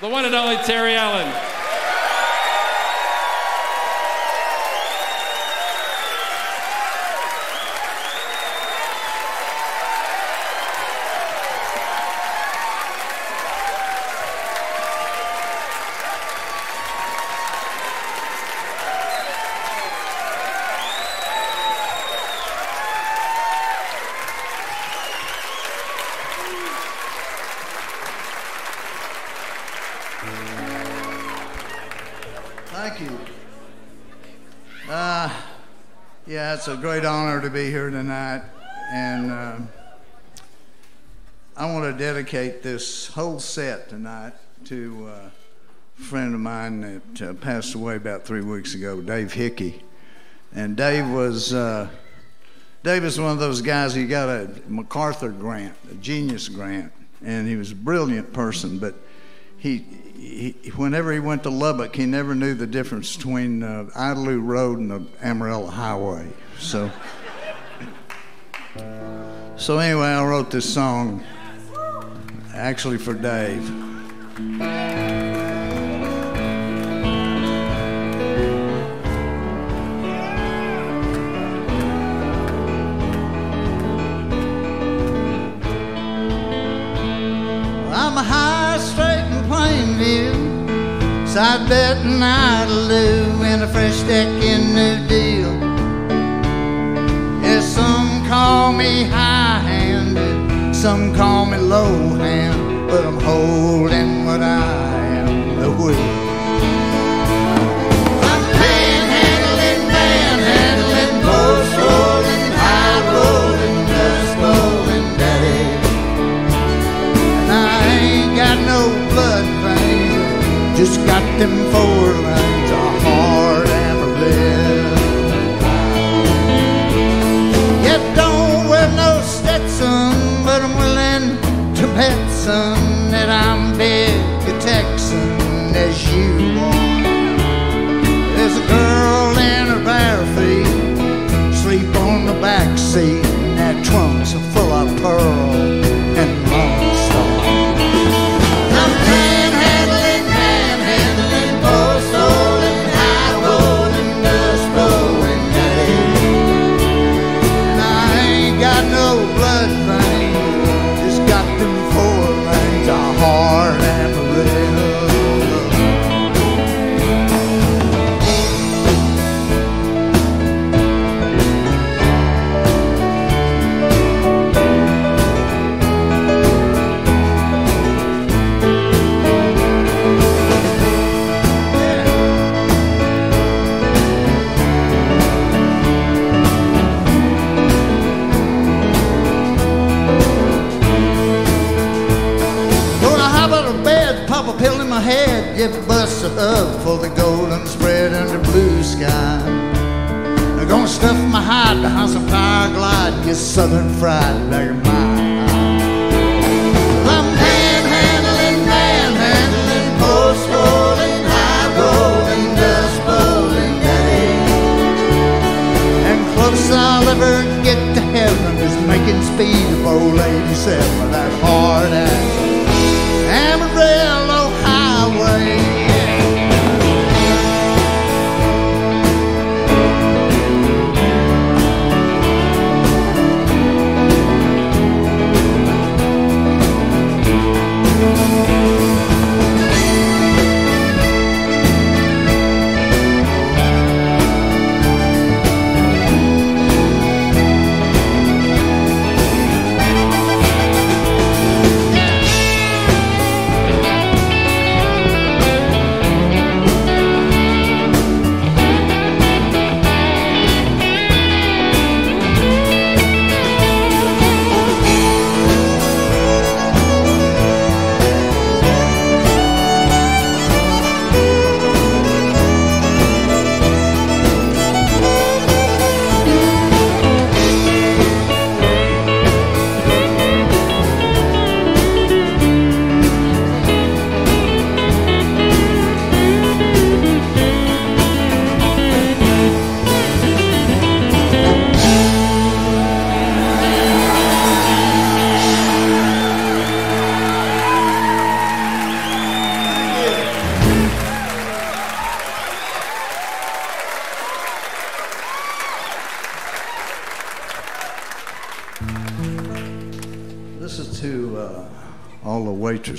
the one and only Terry Allen. It's a great honor to be here tonight. And uh, I want to dedicate this whole set tonight to uh, a friend of mine that uh, passed away about three weeks ago, Dave Hickey. And Dave was. Uh, Dave is one of those guys. He got a MacArthur grant, a genius grant, and he was a brilliant person. But he, he whenever he went to Lubbock, he never knew the difference between uh, Idalou Road and the Amarillo Highway. So, so anyway, I wrote this song actually for Dave. Them four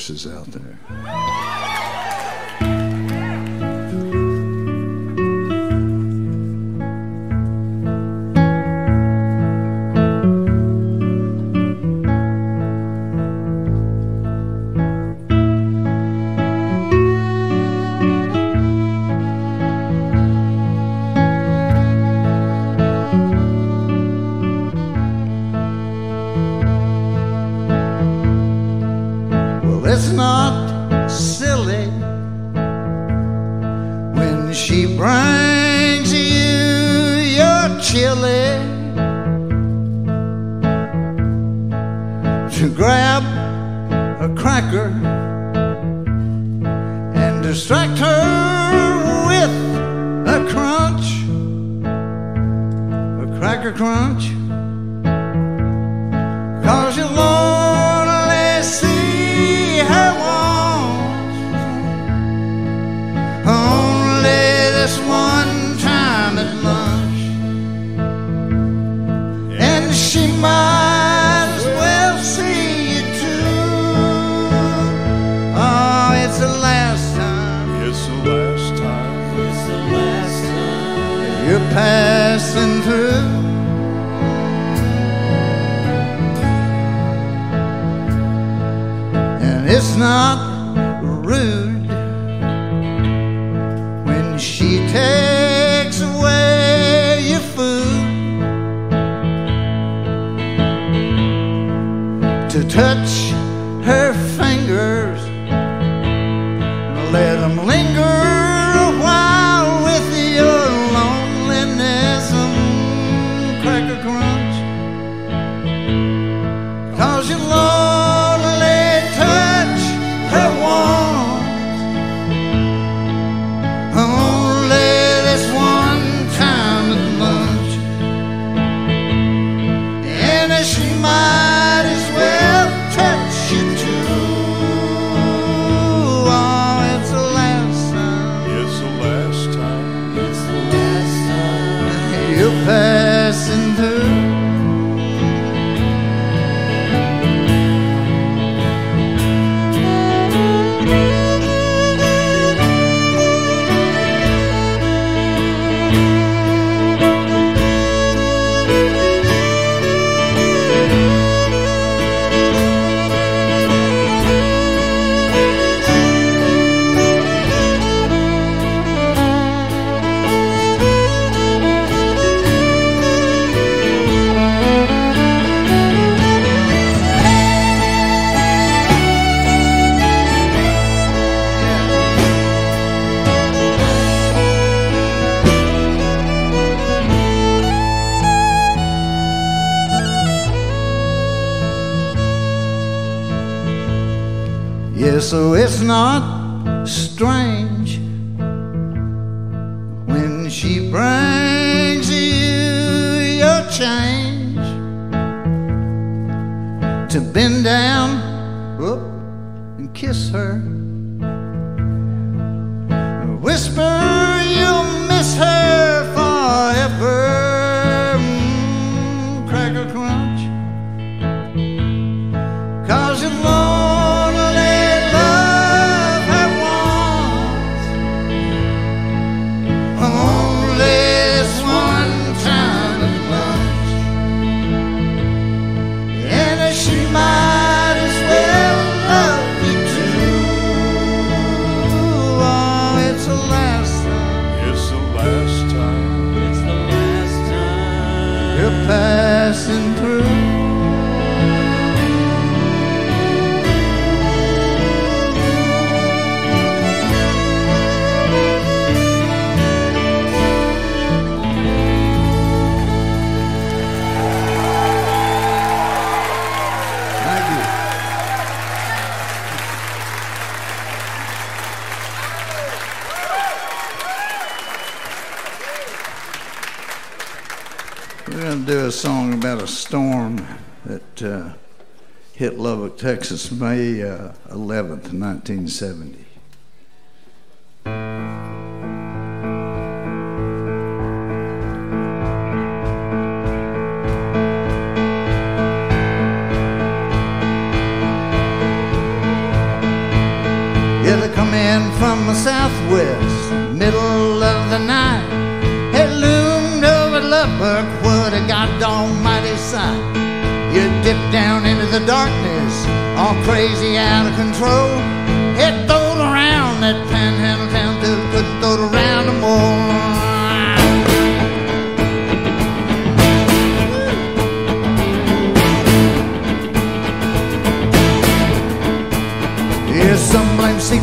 services out. might as well see you too. Oh, it's the last time. It's the last time. It's the last time. You're past. She brings you your change to bend down whoop, and kiss her. uh, hit Lubbock, Texas, May uh, 11th, 1970.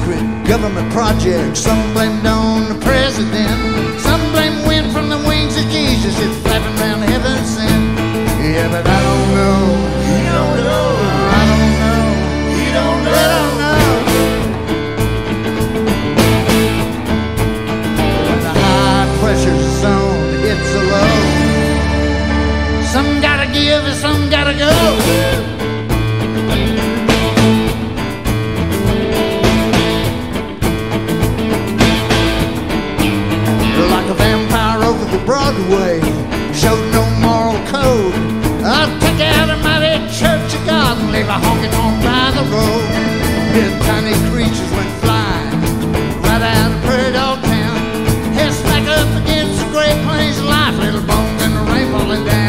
Secret government projects, some blame on the president, some blame wind from the wings of Jesus, it's flapping around heaven sent. Yeah, but I Broadway. Showed no moral code. I'll take out a mighty church of God and leave a honky tonk by the road. Yeah, tiny creatures went flying right out of Prairie Dog Town. Head smack up against the Great Plains of life, little bones in the rain falling down.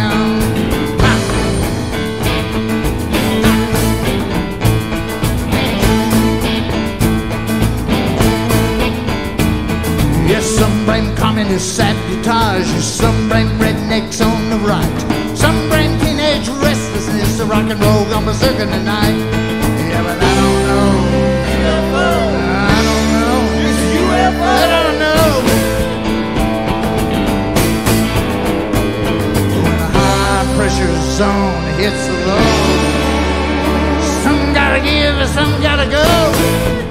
Communist sabotage. Yes, some blame rednecks on the right. Some blame teenage restlessness. The rock and roll gone berserk in the night. Yeah, but I don't know. I don't know. It's UFO I don't know. When a high pressure zone hits the low, some gotta give and some gotta go.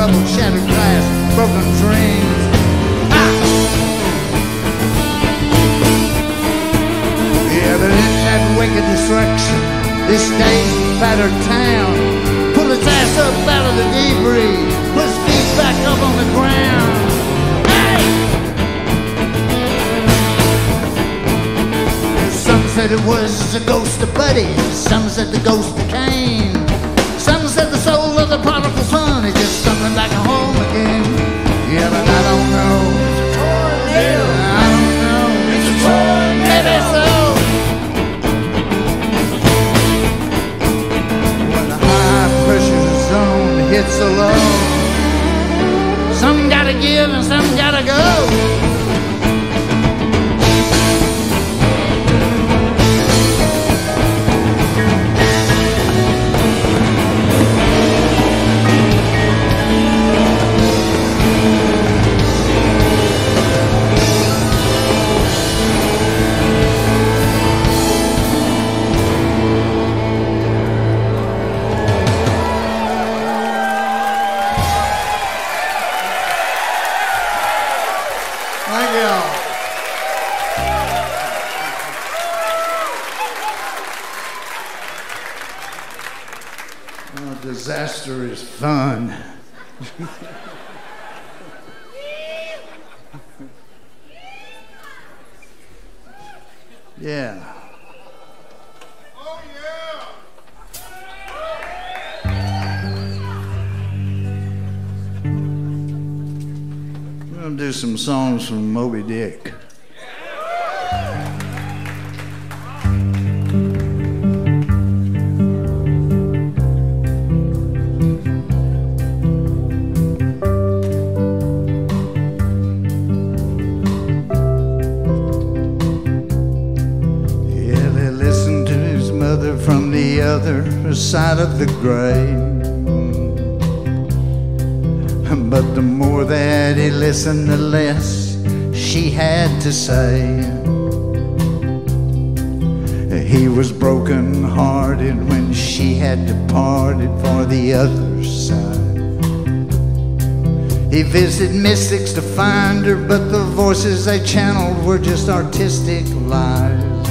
Rubble, shattered glass, broken dreams. Ah! Yeah, but in that wicked destruction, this stained, battered town, pull its ass up out of the debris, put its feet back up on the ground. Hey! Some said it was the ghost of Buddy, some said the ghost of Cain. From Moby Dick. From the other side of the grave. But the more that he listened, the less had to say. He was broken hearted when she had departed for the other side. He visited mystics to find her, but the voices they channeled were just artistic lies.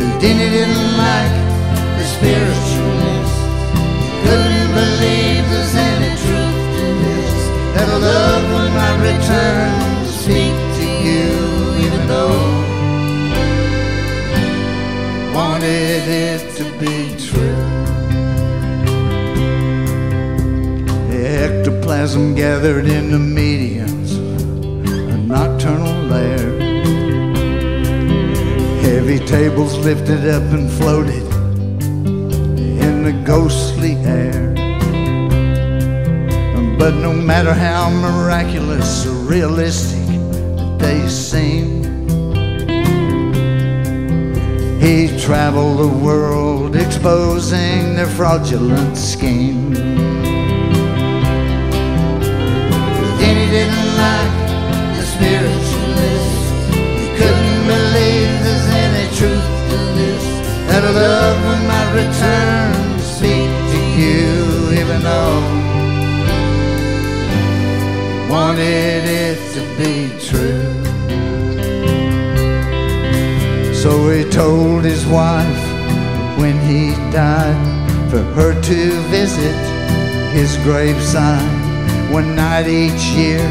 And Denny didn't like the spiritualist. He couldn't believe there's any truth to this speak to you even though wanted it to be true. Ectoplasm gathered in the medians, a nocturnal lair. Heavy tables lifted up and floated in the ghostly air. But no matter how miraculous or realistic they seem, he traveled the world exposing their fraudulent scheme. Then he didn't like the spiritualist. He couldn't believe there's any truth to this. That loved one might return to speak to you, even though wanted it to be true. So he told his wife when he died for her to visit his graveside. One night each year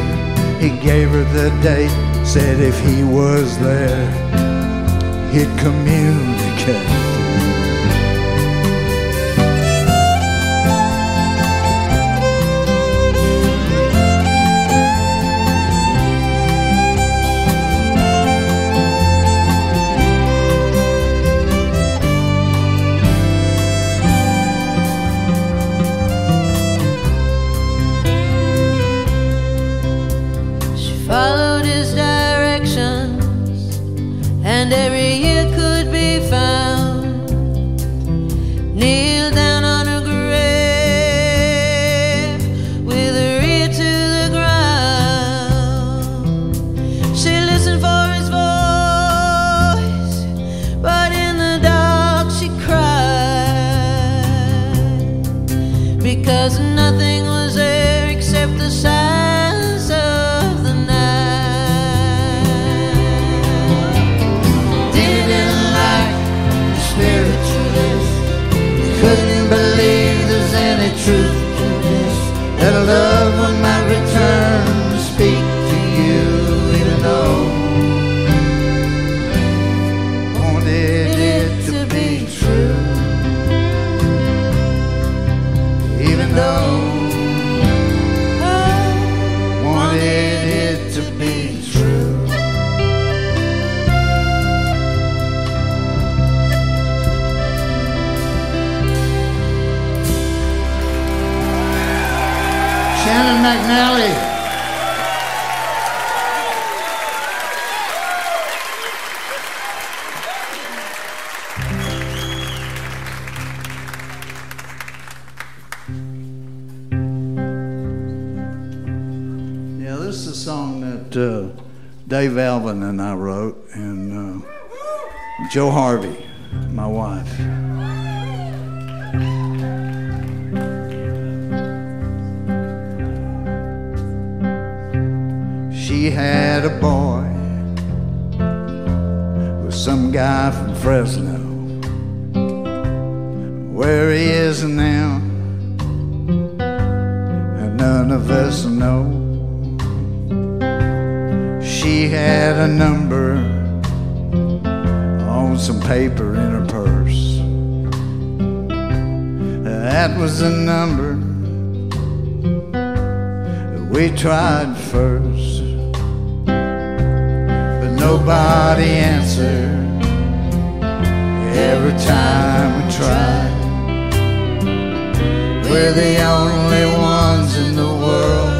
he gave her the date, said if he was there, he'd communicate. Followed his directions, and every Dave Alvin and I wrote, and uh, Jo Harvey, my wife. She had a boy with some guy from Fresno. Where he is now, and none of us know. She had a number on some paper in her purse. That was the number that we tried first. But nobody answered every time we tried. We're the only ones in the world,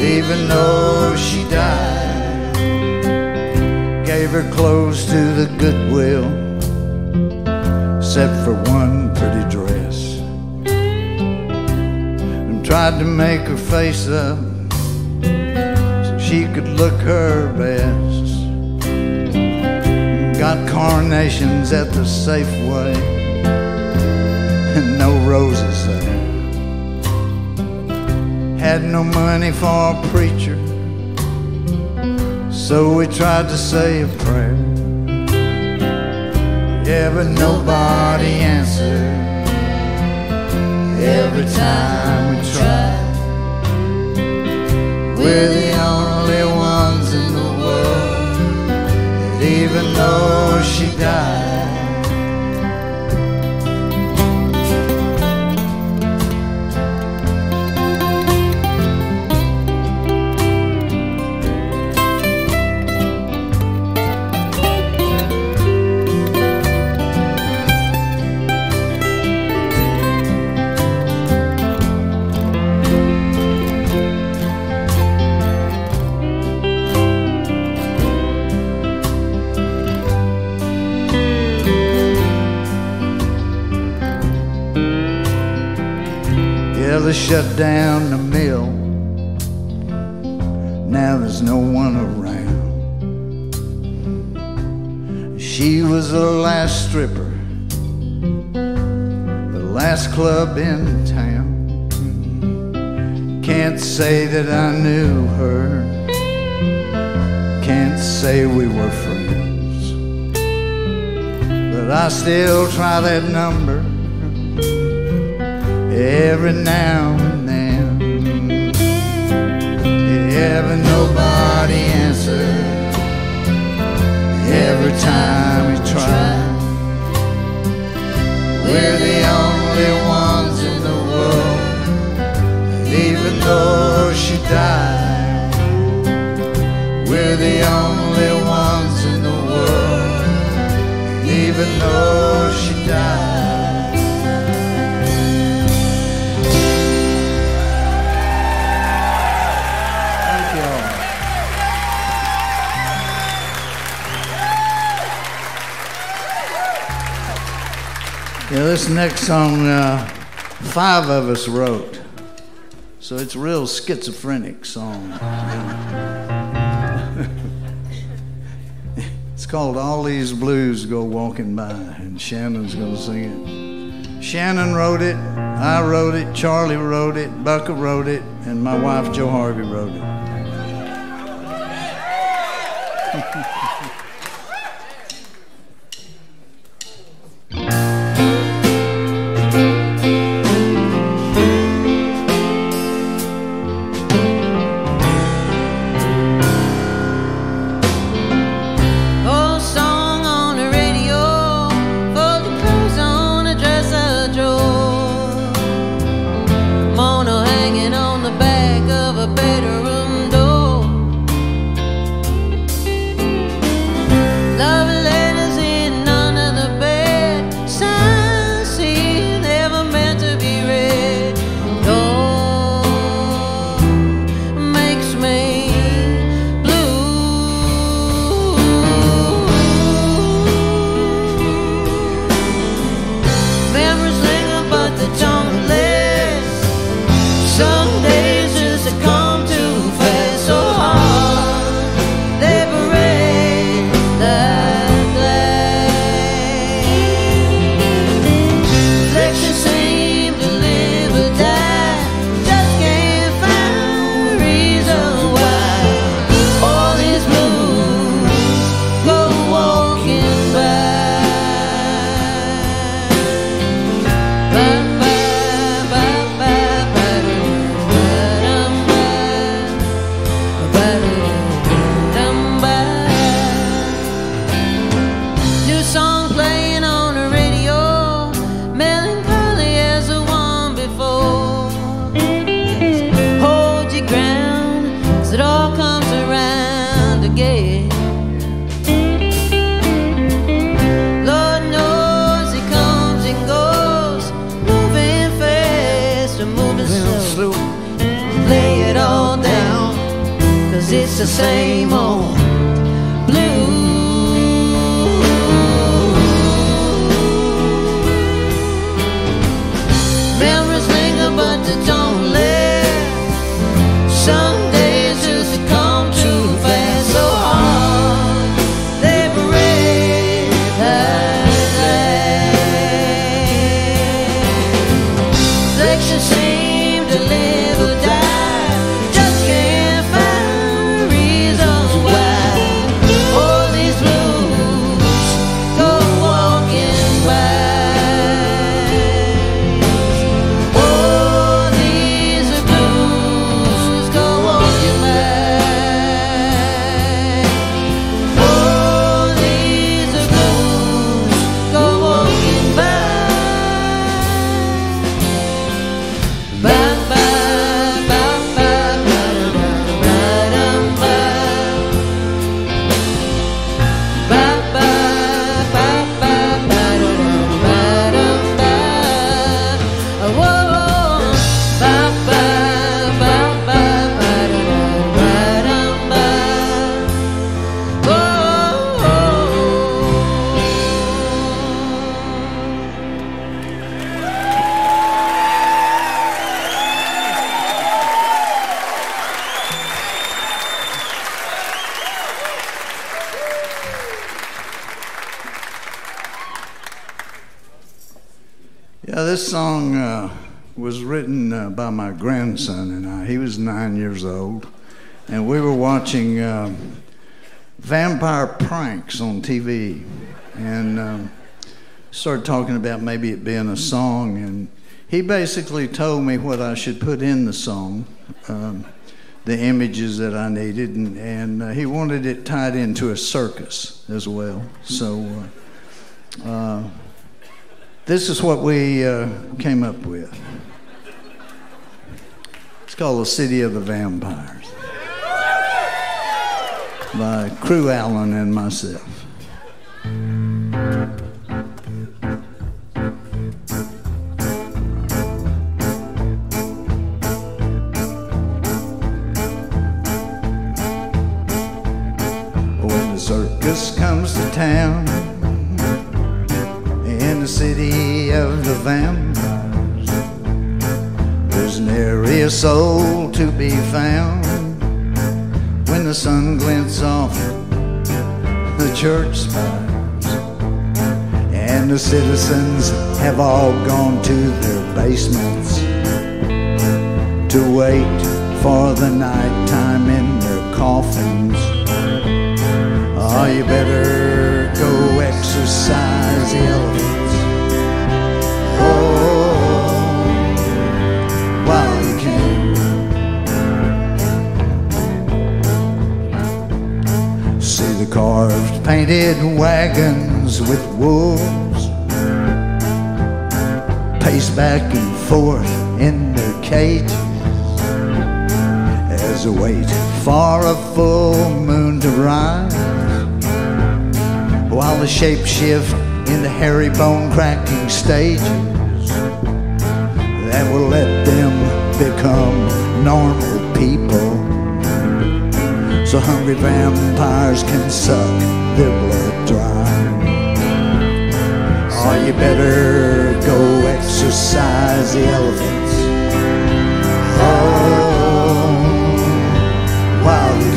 even though she died. Gave her clothes to the Goodwill, except for one pretty dress. And tried to make her face up so she could look her best. Got carnations at the Safeway and no roses there. Had no money for a preacher, so we tried to say a prayer. Yeah, but nobody answered every time we tried. We're the only ones in the world that even though she died. Shut down the mill. Now there's no one around. She was the last stripper, the last club in town. Can't say that I knew her, can't say we were friends, but I still try that number every now and then. Ever nobody answered every time we tried. We're the only ones in the world, that even though she died, we're the only ones in the world, and even though she died. Yeah, this next song, uh, five of us wrote. So it's a real schizophrenic song. it's called All These Blues Go Walking By, and Shannon's going to sing it. Shannon wrote it, I wrote it, Charlie wrote it, Bukka wrote it, and my wife Jo Harvey wrote it. Written uh, by my grandson and I. He was nine years old, and we were watching um, vampire pranks on TV, and um, started talking about maybe it being a song. And he basically told me what I should put in the song, um, the images that I needed, and, and uh, he wanted it tied into a circus as well. So. Uh, uh, this is what we uh, came up with. It's called The City of the Vampires by Crew Allen and myself. Have all gone to their basements to wait for the night time in their coffins. Oh, you better go exercise the elephants. Oh, while you can. See the carved, painted wagons with pace back and forth in their cages as they wait for a full moon to rise while the shape shift in the hairy bone cracking stages that will let them become normal people. So hungry vampires can suck their blood dry. Oh you better go exercise the elephants. Oh while you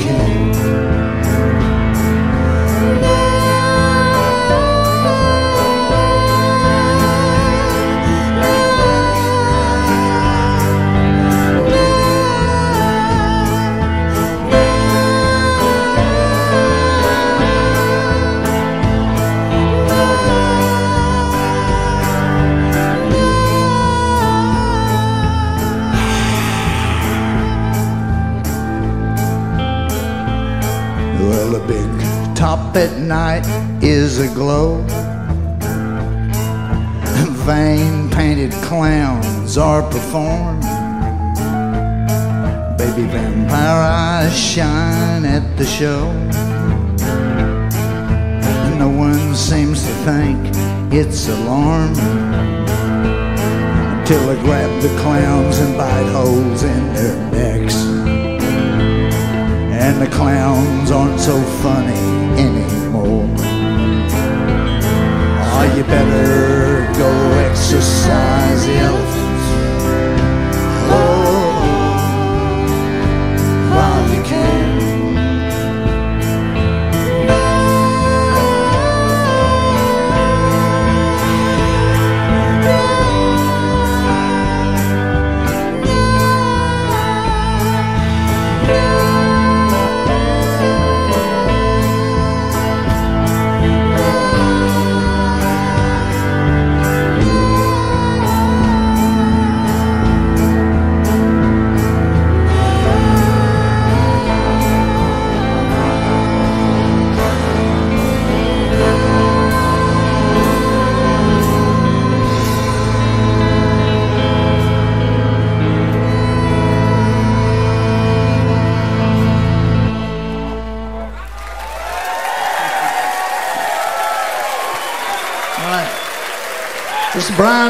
at night is a aglow. Vain painted clowns are performed. Baby vampire eyes shine at the show. No one seems to think it's alarming until I grab the clowns and bite holes in their necks. And the clowns aren't so funny anymore. Oh, you better go exercise the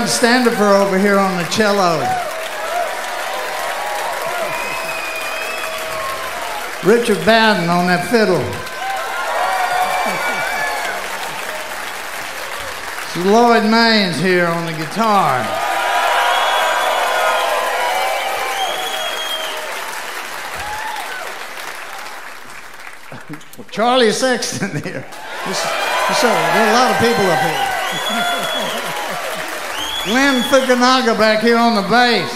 Standefer over here on the cello. Richard Bowden on that fiddle. Lloyd Maines here on the guitar. Charlie Sexton here. This, this, uh, there are a lot of people up here. Glenn Fukunaga back here on the bass.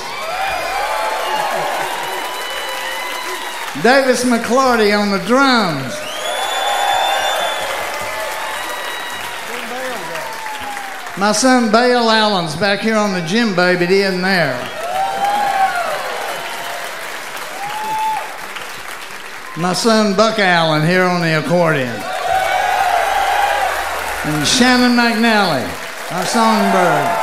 Davis McLarty on the drums. My son Bale Allen's back here on the gym, baby. He isn't there. My son Bukka Allen here on the accordion. And Shannon McNally, our songbird.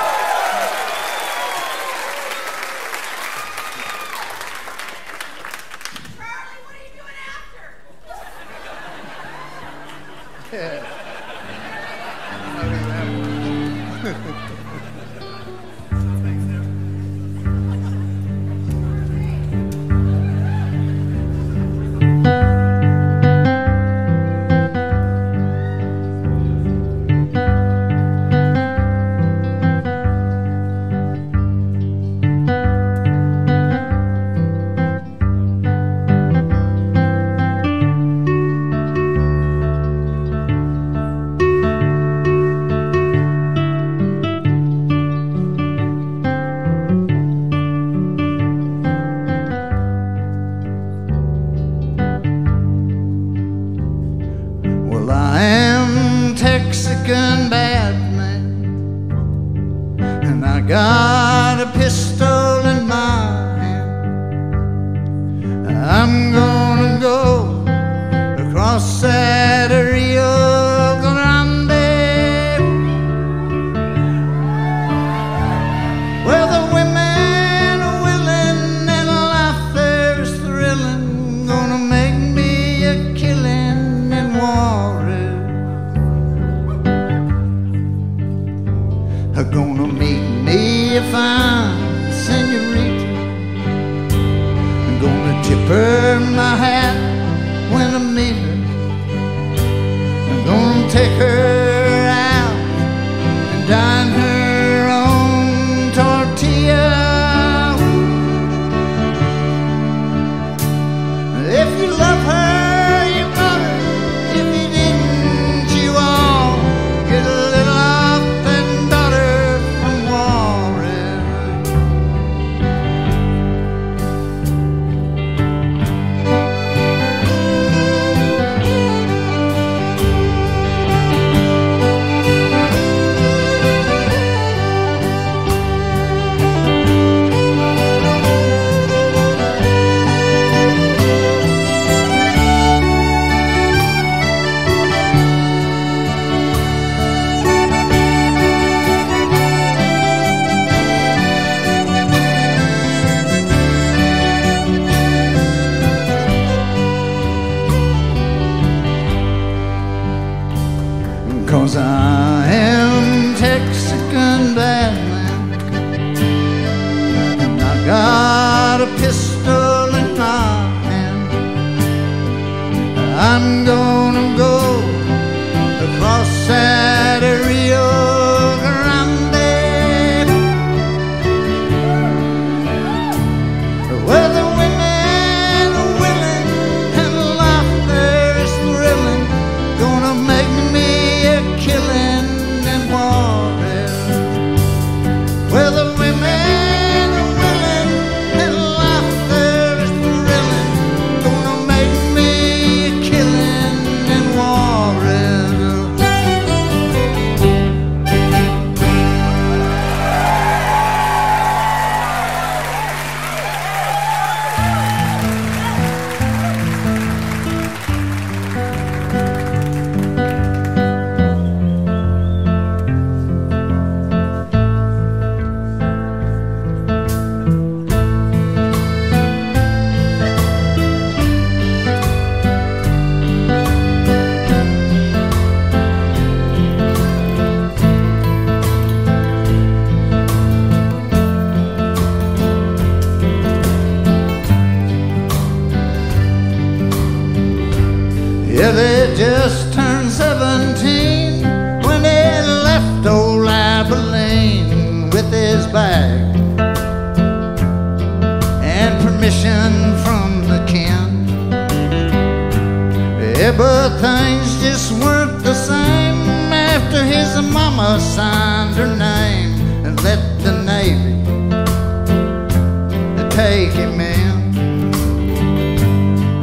take it, man.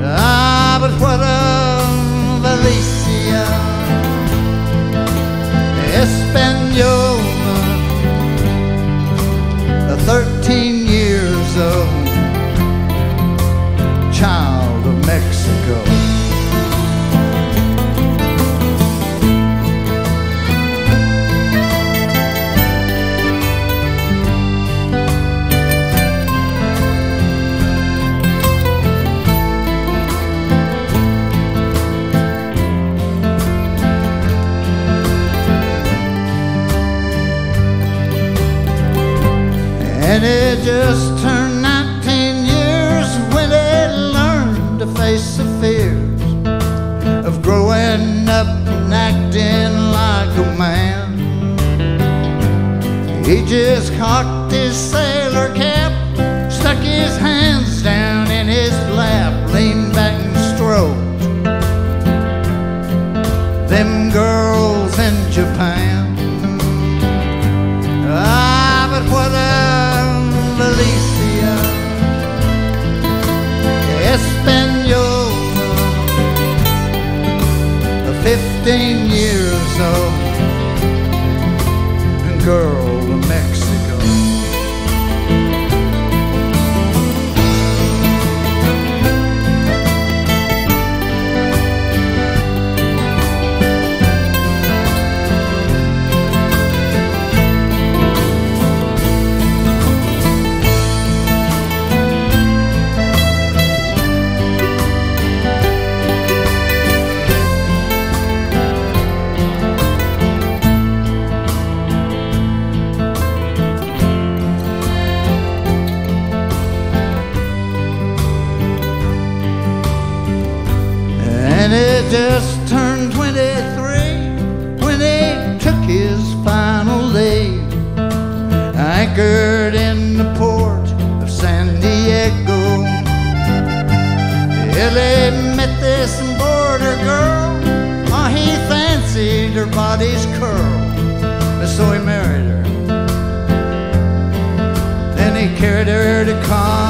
Ah, but what a say body's curled. And so he married her. Then he carried her to Con.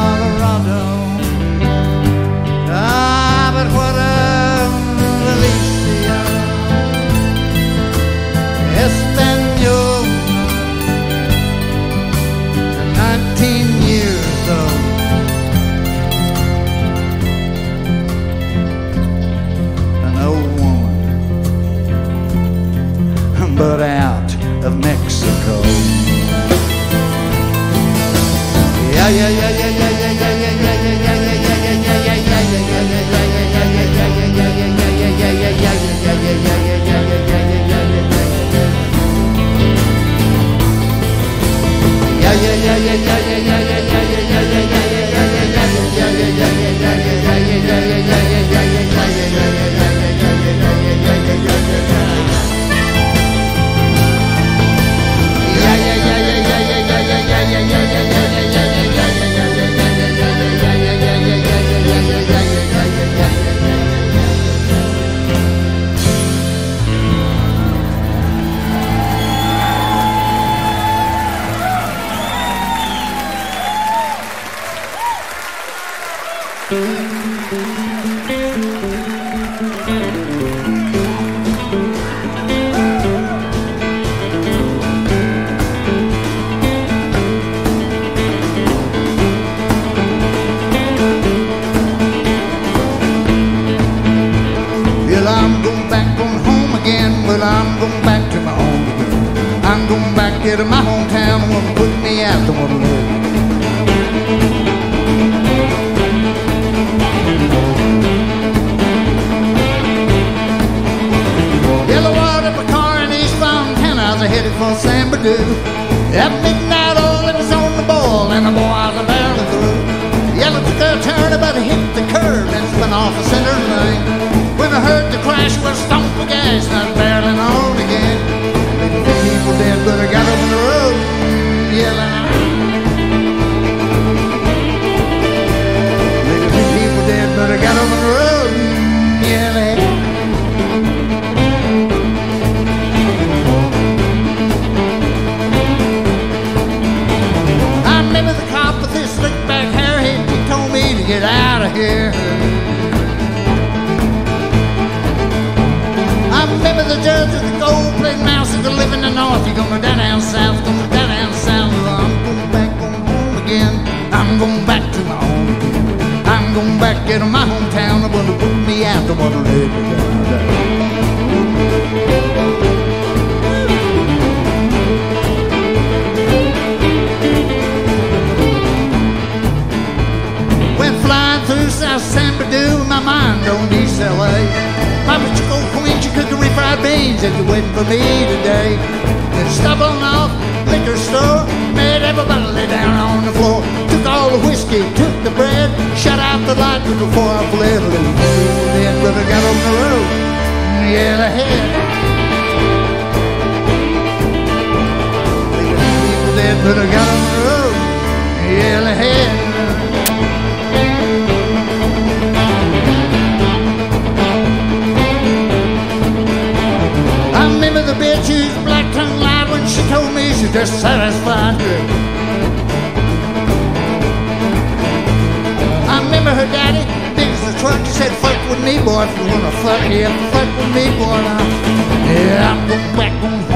I'm going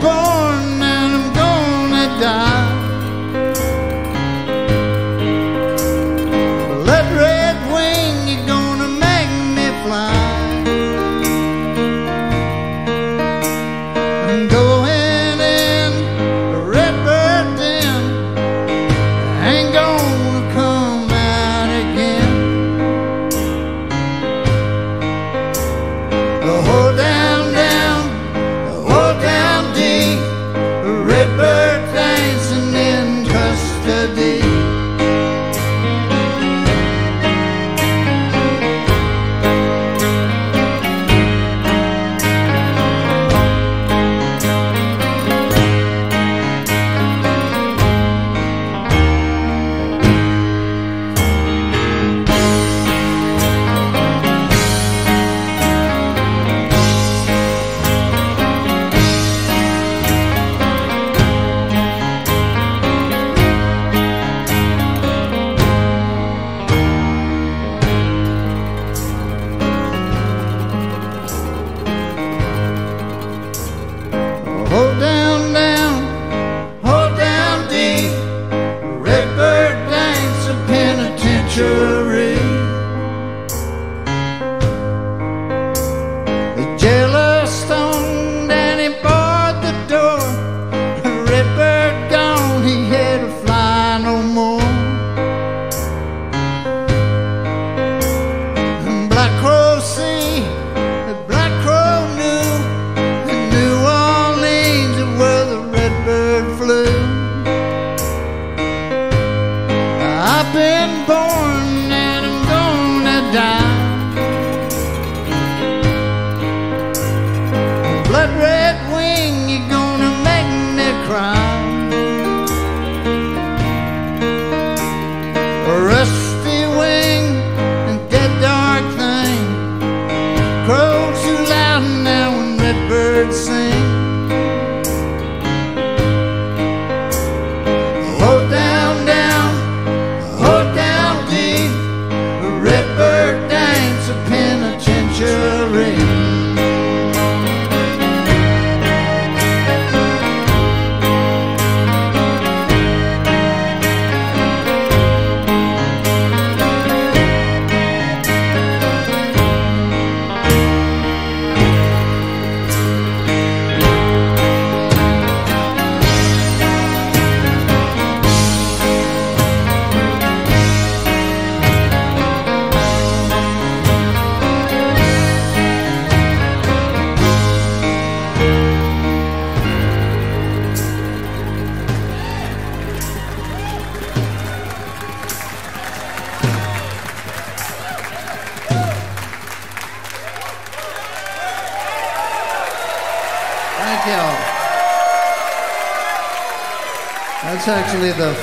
born and I'm gonna die.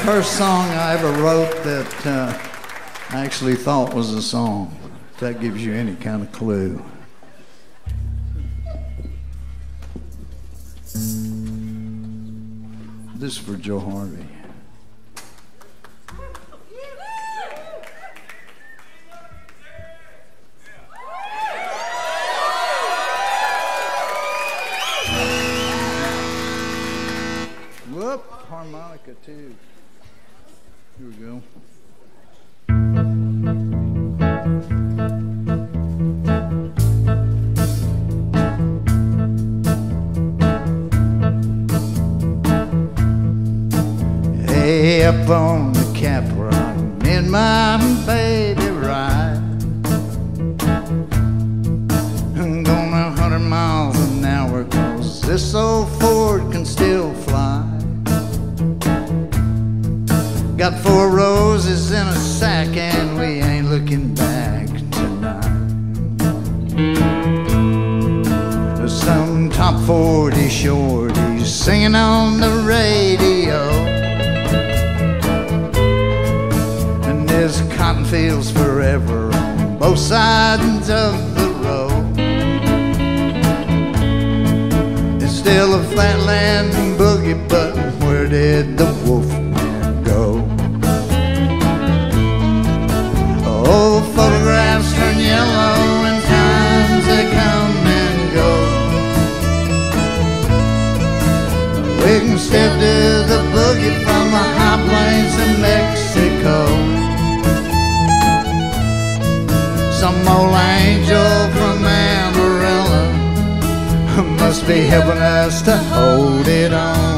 First song I ever wrote that uh, I actually thought was a song. If that gives you any kind of clue. Got four roses in a sack, and we ain't looking back tonight. Some top 40 shorties singing on the radio. And there's cotton fields forever on both sides of the road. It's still a flatland boogie, but where did the Some old angel from Amarillo. Must be helping us to hold it on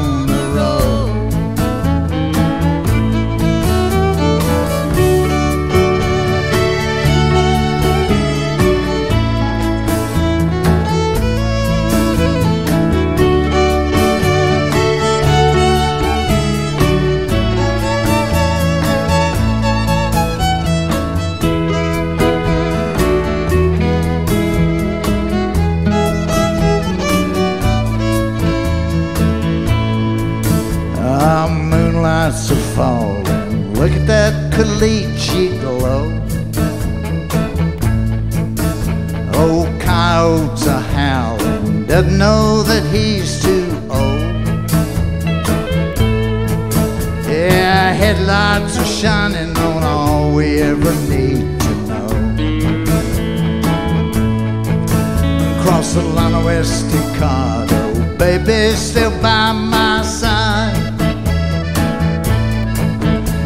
Doesn't know that he's too old. Yeah, headlights are shining on all we ever need to know. Across the line of West Staccato, baby, still by my side.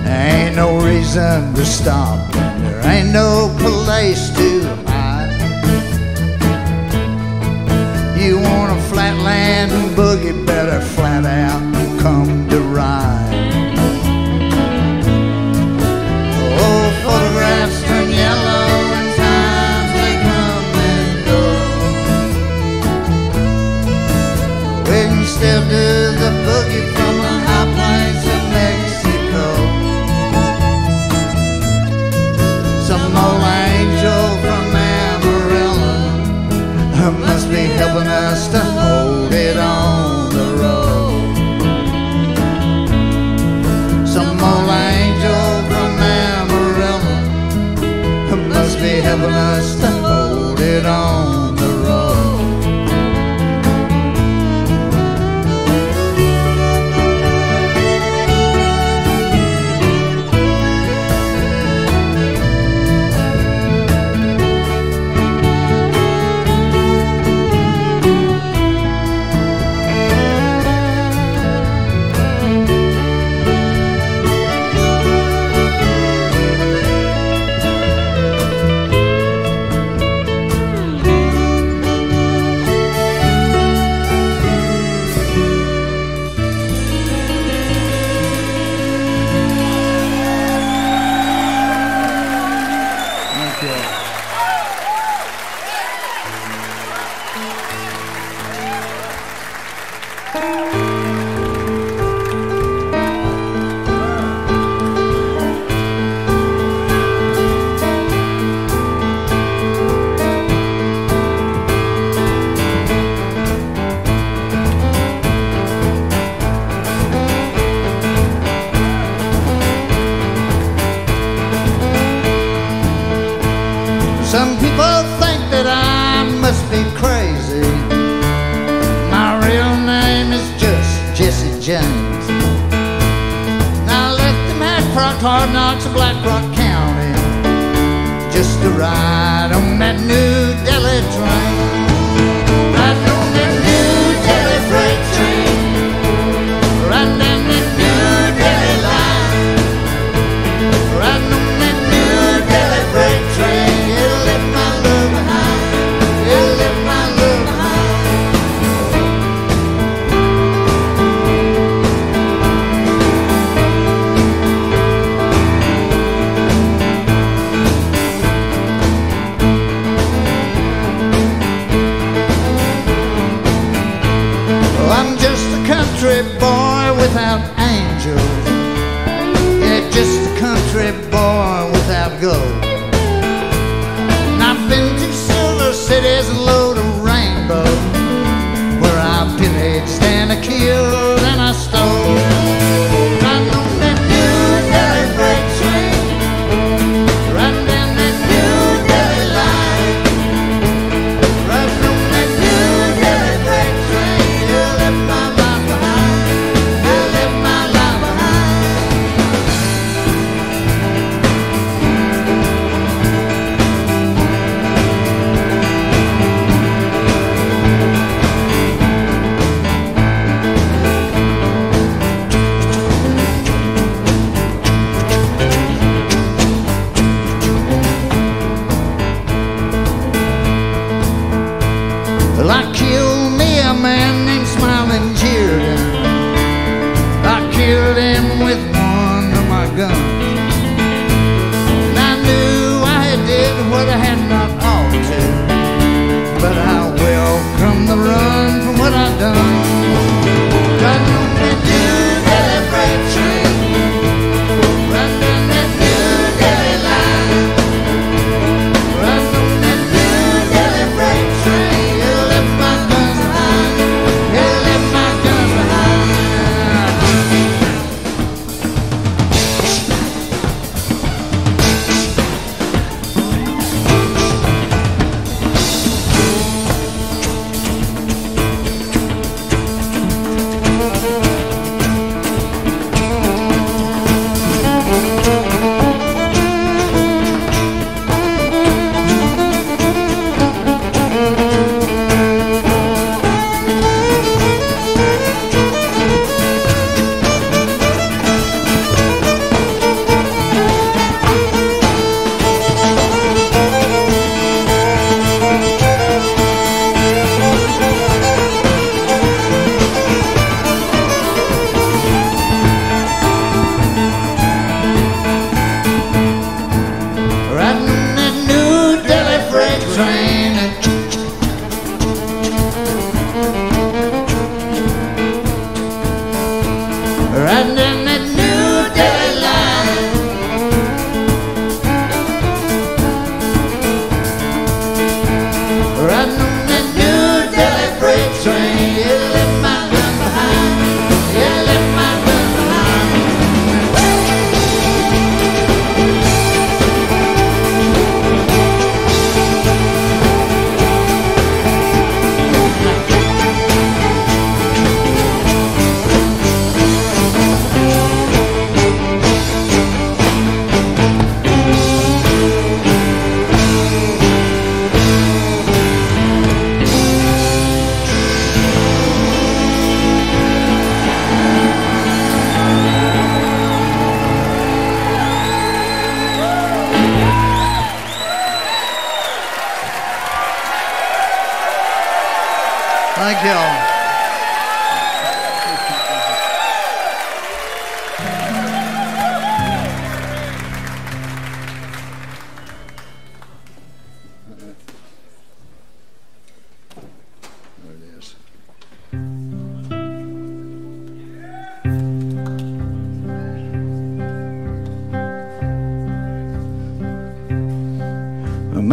Ain't no reason to stop. There ain't no place to friends. Now let them at Proc Hard Knocks of Black Rock County. Just to ride on that New Delhi train.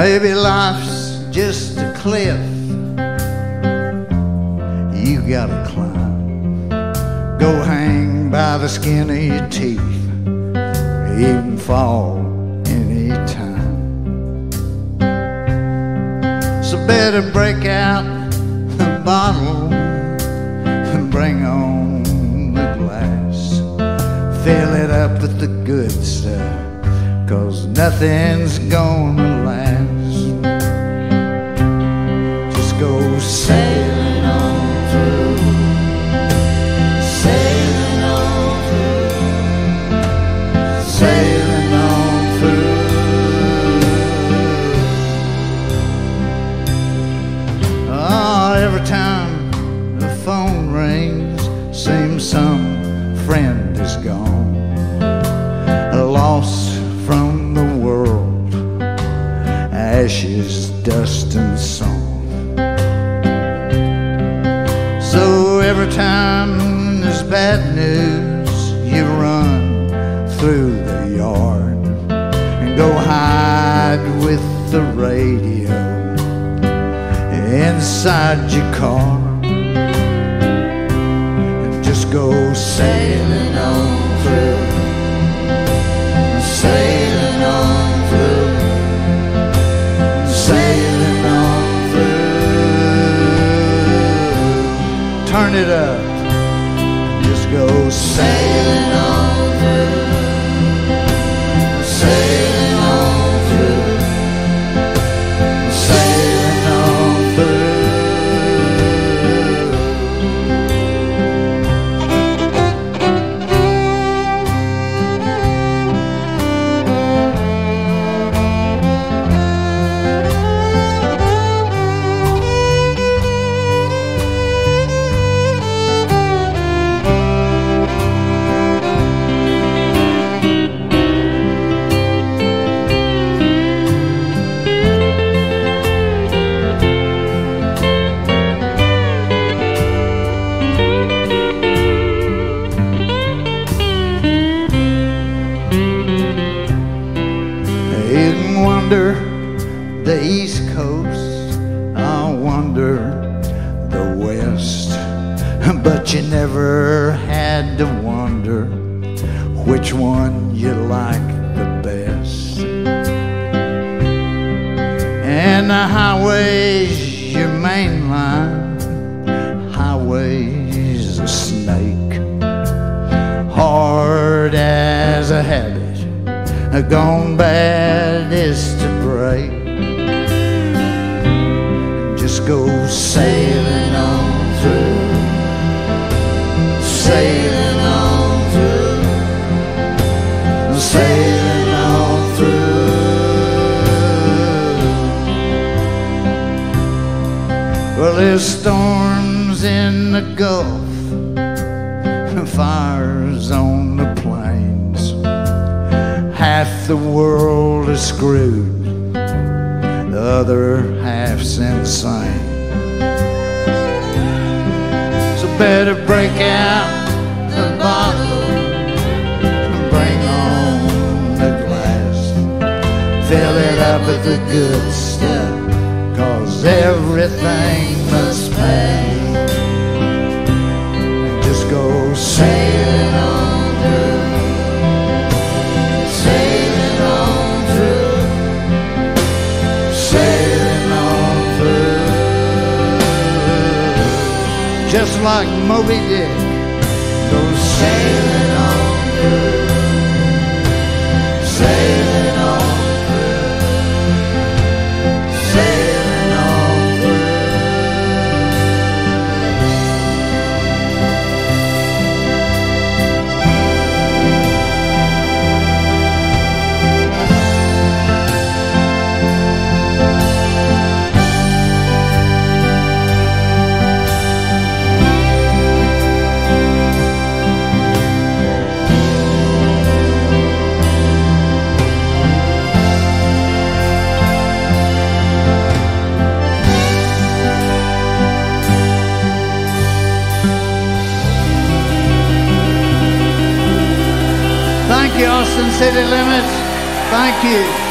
Maybe life's just a cliff you gotta climb. Go hang by the skin of your teeth, even fall any time. So better break out the bottle and bring on the glass. Fill it up with the good stuff, cause nothing's going like Moby Dick. Sailing City Limits. Thank you.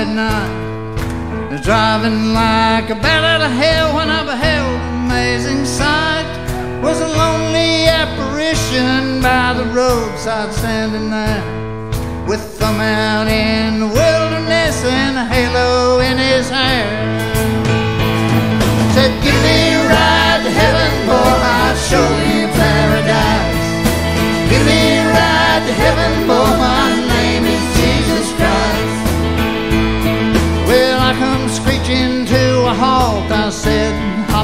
At night. Driving like a bat out of hell when I beheld an amazing sight. Was a lonely apparition by the roadside standing there. With thumb out in the wilderness and a halo in his hair. Said, give me a ride to heaven, boy, I'll show you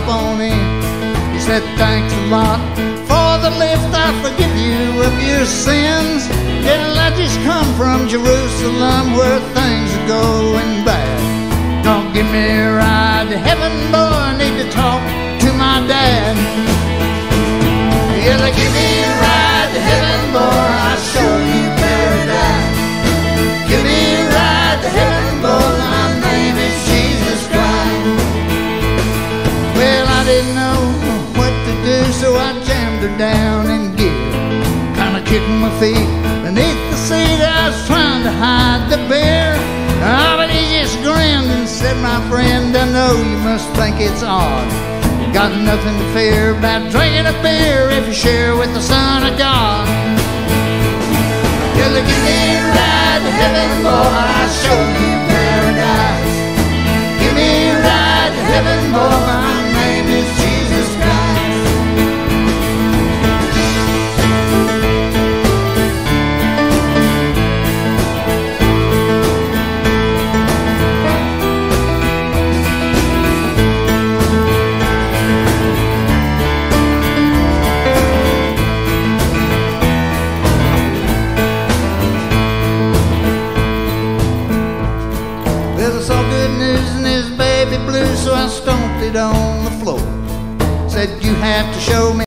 on in. He said, thanks a lot for the lift, I forgive you of your sins. Yeah, I just come from Jerusalem where things are going bad. Don't give me a ride to heaven, boy, I need to talk to my dad. Yeah, give me a ride to heaven, boy, I'll show you paradise. Give me a ride to heaven, her down in gear. Kinda kicking my feet beneath the seat, I was trying to hide the beer. Ah, but he just grinned and said, my friend, I know you must think it's odd. Got nothing to fear about drinking a beer if you share with the Son of God. Give me a ride to heaven, boy, I'll show you paradise. Give me a ride to heaven, boy, on the floor. Said, You have to show me.